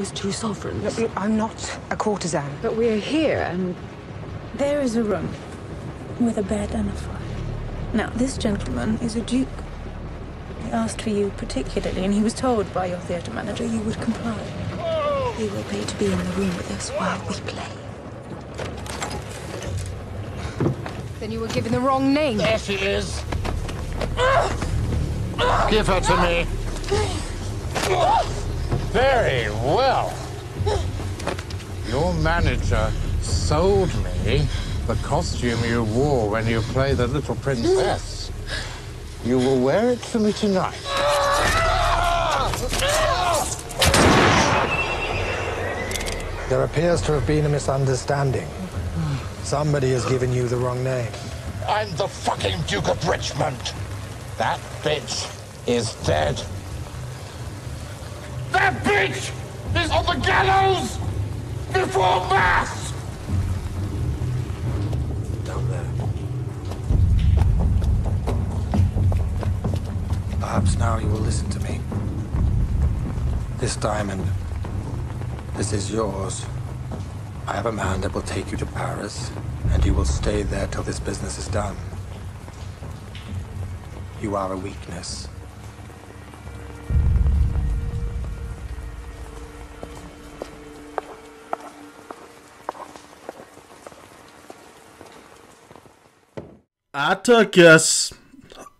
with two sovereigns. Look, I'm not a courtesan. But we're here, and There is a room with a bed and a fire. Now, this gentleman is a duke. He asked for you particularly, and he was told by your theatre manager you would comply. he will pay to be in the room with us while we play. Then you were given the wrong name. There she is. Give her to me. Very well. Your manager sold me the costume you wore when you played the little princess. You will wear it for me tonight. There appears to have been a misunderstanding. Somebody has given you the wrong name. I'm the fucking Duke of Richmond. That bitch is dead. That is on the gallows before Mass! Down there. Perhaps now you will listen to me. This diamond, this is yours. I have a man that will take you to Paris, and you will stay there till this business is done. You are a weakness. Atticus.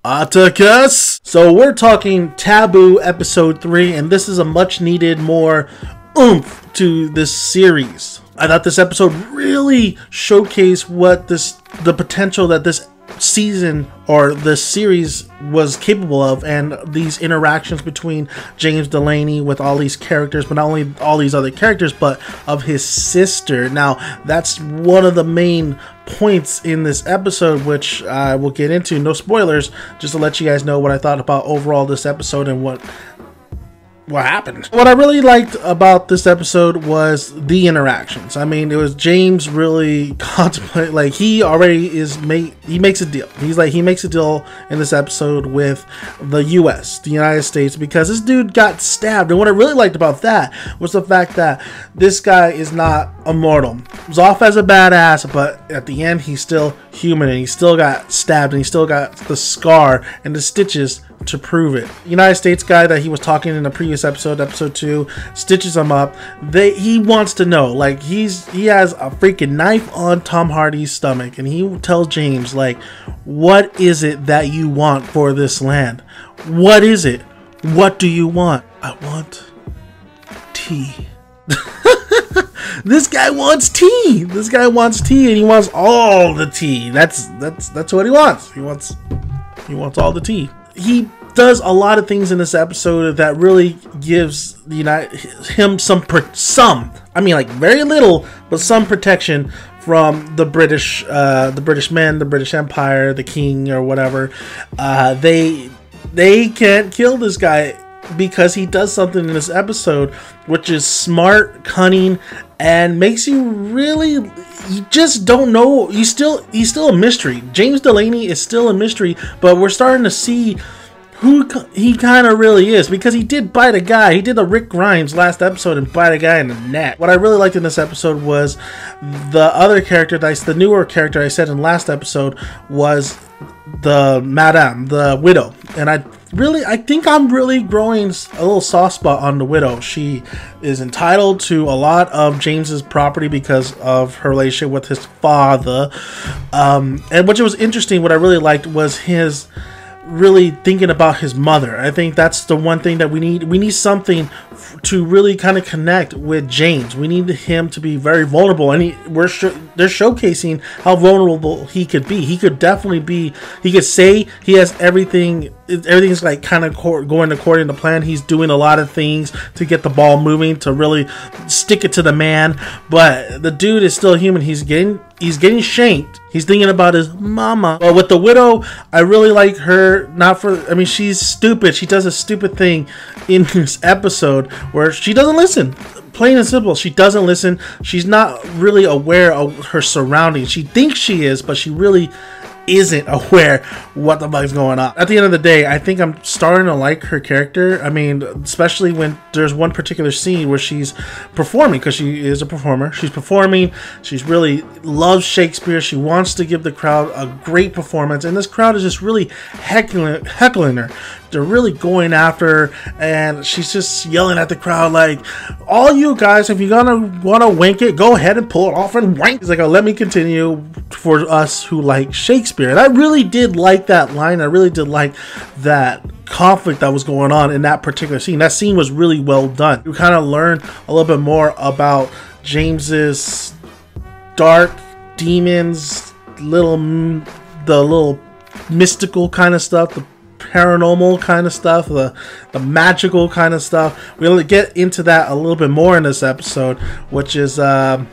Atticus. So we're talking Taboo episode 3 and this is a much needed more oomph to this series. I thought this episode really showcased what this the potential that this season or the series was capable of and these interactions between James Delaney with all these characters but not only all these other characters but of his sister. Now that's one of the main points in this episode which I will get into. No spoilers just to let you guys know what I thought about overall this episode and what what happened. What I really liked about this episode was the interactions. I mean, it was James really contemplate like he already is make he makes a deal. He's like he makes a deal in this episode with the US, the United States because this dude got stabbed. And what I really liked about that was the fact that this guy is not immortal. He's off as a badass, but at the end he's still human and he still got stabbed and he still got the scar and the stitches to prove it. United States guy that he was talking in the previous episode, episode two, stitches him up. They he wants to know, like he's he has a freaking knife on Tom Hardy's stomach, and he tells James like, "What is it that you want for this land? What is it? What do you want? I want tea." this guy wants tea. This guy wants tea, and he wants all the tea. That's that's that's what he wants. He wants he wants all the tea. He does a lot of things in this episode that really gives the United him some some. I mean, like very little, but some protection from the British, uh, the British men, the British Empire, the King, or whatever. Uh, they they can't kill this guy because he does something in this episode which is smart, cunning, and makes you really you just don't know. You still he's still a mystery. James Delaney is still a mystery, but we're starting to see who he kind of really is because he did bite a guy. He did a Rick Grimes last episode and bite a guy in the neck. What I really liked in this episode was the other character the newer character I said in last episode was the Madame, the widow, and I really, I think I'm really growing a little soft spot on the widow. She is entitled to a lot of James's property because of her relationship with his father, um, and which was interesting. What I really liked was his really thinking about his mother. I think that's the one thing that we need. We need something to really kind of connect with James. We need him to be very vulnerable, and he, we're sho- they're showcasing how vulnerable he could be. He could definitely be. He could say he has everything. Everything's like kind of going according to plan. He's doing a lot of things to get the ball moving to really stick it to the man. But the dude is still human. He's getting he's getting shanked. He's thinking about his mama. But with the widow, I really like her. Not for, I mean, she's stupid. She does a stupid thing in this episode where she doesn't listen. Plain and simple, she doesn't listen. She's not really aware of her surroundings. She thinks she is, but she really isn't aware what the fuck's going on. At the end of the day, I think I'm starting to like her character. I mean, especially when there's one particular scene where she's performing because she is a performer. She's performing. She's really loves Shakespeare. She wants to give the crowd a great performance, and this crowd is just really heckling, heckling her. They're really going after and she's just yelling at the crowd like, "All you guys, if you're gonna want to wink it, go ahead and pull it off and wink It's like, oh, "Let me continue for us who like Shakespeare." And I really did like that line. I really did like that conflict that was going on in that particular scene. That scene was really well done. You kind of learn a little bit more about James's dark demons, little the little mystical kind of stuff, the paranormal kind of stuff, the the magical kind of stuff. We'll get into that a little bit more in this episode, which is, uh,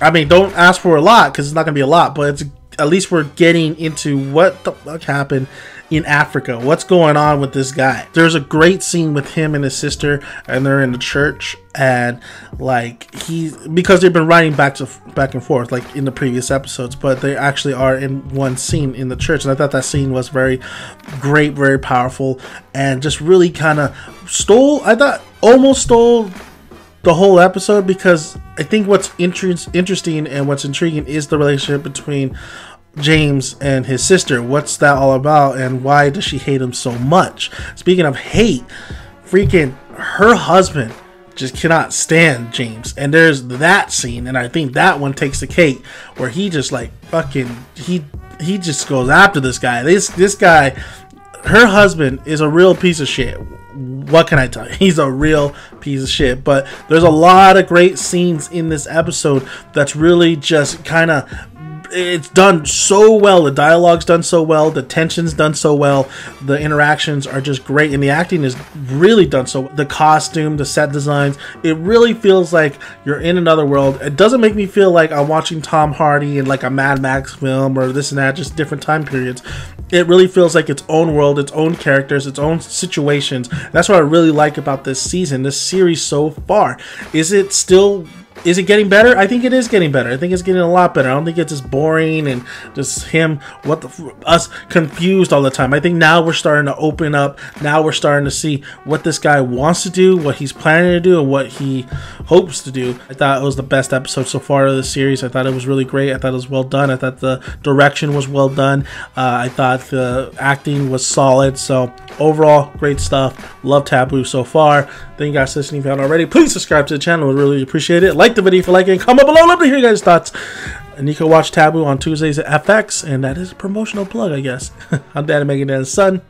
I mean, don't ask for a lot because it's not gonna be a lot, but it's at least we're getting into what the fuck happened in Africa. What's going on with this guy? There's a great scene with him and his sister, and they're in the church, and like he because they've been writing back to back and forth like in the previous episodes, but they actually are in one scene in the church, and I thought that scene was very great, very powerful, and just really kind of stole. I thought almost stole the whole episode because I think what's inter- interesting and what's intriguing is the relationship between James and his sister. What's that all about, and why does she hate him so much? Speaking of hate, freaking her husband just cannot stand James. And there's that scene, and I think that one takes the cake where he just like fucking he he just goes after this guy. This this guy, her husband is a real piece of shit. What can I tell you? He's a real piece of shit. But there's a lot of great scenes in this episode that's really just kind of it's done so well. The dialogue's done so well. The tension's done so well. The interactions are just great, and the acting is really done so. The costume, the set designs, it really feels like you're in another world. It doesn't make me feel like I'm watching Tom Hardy in like a Mad Max film or this and that, just different time periods. It really feels like its own world, its own characters, its own situations. That's what I really like about this season, this series so far. Is it still is it getting better? I think it is getting better. I think it's getting a lot better. I don't think it's just boring and just him, what the, us confused all the time. I think now we're starting to open up. Now we're starting to see what this guy wants to do, what he's planning to do, and what he hopes to do. I thought it was the best episode so far of the series. I thought it was really great. I thought it was well done. I thought the direction was well done. Uh, I thought the acting was solid. So overall, great stuff. Love Taboo so far. Thank you guys for listening. If you haven't already, please subscribe to the channel. We really appreciate it. Like the video if you like it. Comment below. Love to hear your guys' thoughts. And you can watch Taboo on Tuesdays at FX, and that is a promotional plug, I guess. I'm Daddy Megan Dad's son.